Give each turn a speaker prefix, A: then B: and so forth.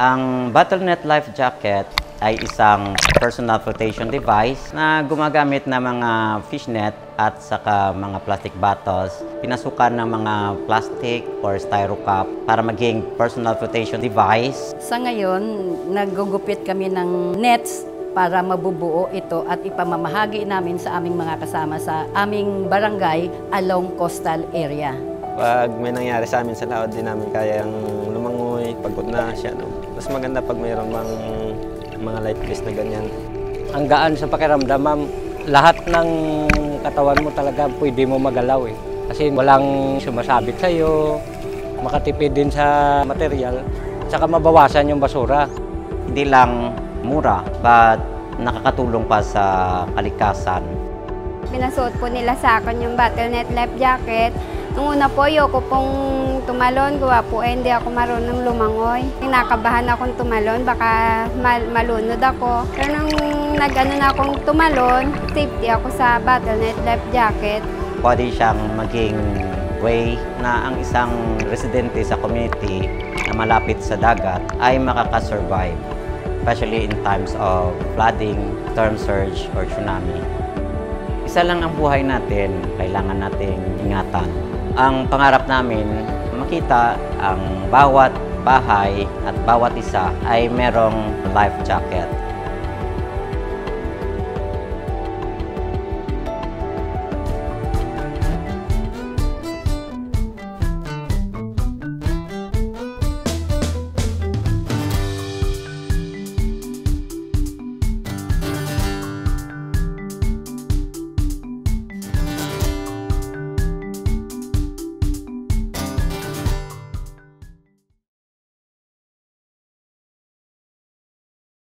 A: Ang Battlenet Life Jacket ay isang personal flotation device na gumagamit ng mga fishnet at saka mga plastic bottles, pinasukan ng mga plastic or styro cup para maging personal flotation device.
B: Sa ngayon, naggugupit kami ng nets para mabubuo ito at ipamamahagi namin sa aming mga kasama sa aming barangay along coastal area.
C: Pag may nangyari sa amin sa laot, di namin kayang lumangoy, pagod na siya. No? Mas maganda pag mayroon mang mga life vest na ganyan.
D: Ang gaan sa pakiramdam, ma'am. Lahat ng katawan mo talaga pwede mo magalaw eh. Kasi walang sumasabit sa'yo, makatipid din sa material, saka mabawasan yung basura.
A: Hindi lang mura, but nakakatulong pa sa kalikasan.
E: Pinasuot po nila sa akin yung Battlenet Life Jacket. Nung una po, ayoko pong tumalon. Gawa po, eh, hindi ako marunong lumangoy. Kinakabahan akong tumalon, baka mal- malunod ako. Pero nung nag-ano na akong tumalon, safety ako sa Battlenet Life Jacket.
A: Pwede siyang maging way na ang isang residente sa community na malapit sa dagat ay makakasurvive, especially in times of flooding, storm surge, or tsunami. Isa lang ang buhay natin, kailangan nating ingatan. Ang pangarap namin, makita ang bawat bahay at bawat isa ay merong life jacket